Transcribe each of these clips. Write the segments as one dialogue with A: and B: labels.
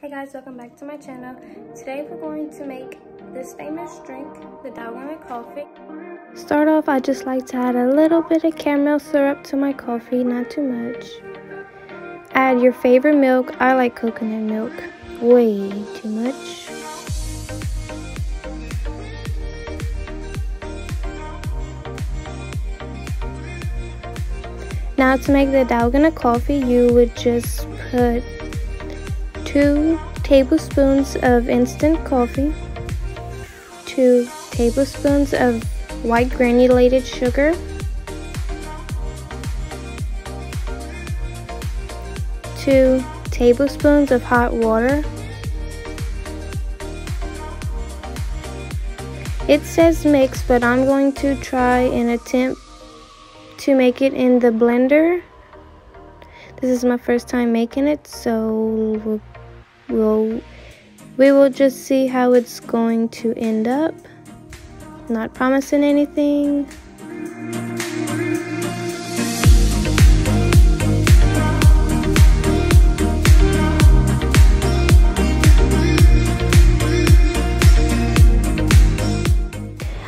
A: Hey guys, welcome back to my channel. Today we're going to make this famous drink, the Dalgona coffee. Start off, I just like to add a little bit of caramel syrup to my coffee, not too much. Add your favorite milk. I like coconut milk. Way too much. Now to make the Dalgona coffee, you would just put two tablespoons of instant coffee, two tablespoons of white granulated sugar, two tablespoons of hot water. It says mix, but I'm going to try and attempt to make it in the blender. This is my first time making it, so we'll, we'll we will just see how it's going to end up. Not promising anything.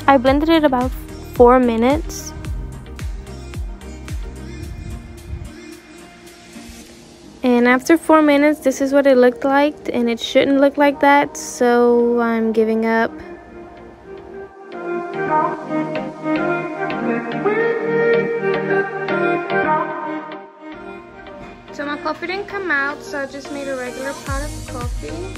A: I blended it about four minutes. And after four minutes, this is what it looked like, and it shouldn't look like that, so I'm giving up. So my coffee didn't come out, so I just made a regular pot of coffee.